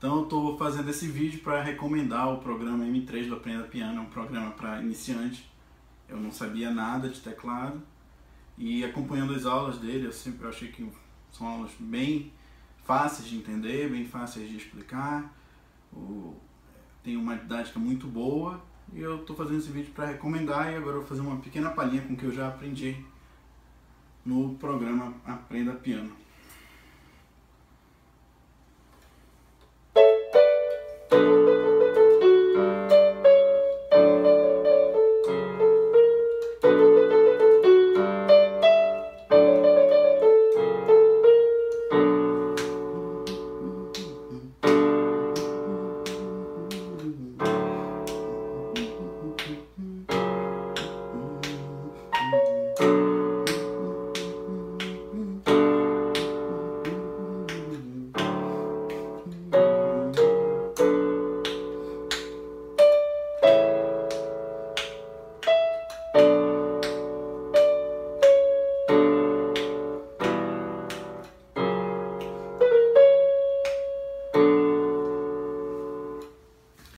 Então eu estou fazendo esse vídeo para recomendar o programa M3 do Aprenda Piano, é um programa para iniciante. Eu não sabia nada de teclado e acompanhando as aulas dele, eu sempre achei que são aulas bem fáceis de entender, bem fáceis de explicar. Tem uma didática muito boa e eu estou fazendo esse vídeo para recomendar e agora eu vou fazer uma pequena palhinha com o que eu já aprendi no programa Aprenda Piano.